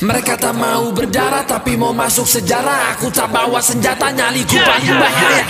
Mereka tak mau berdarah tapi mau masuk sejarah. Aku tak bawa senjata nyaliku paling bahaya.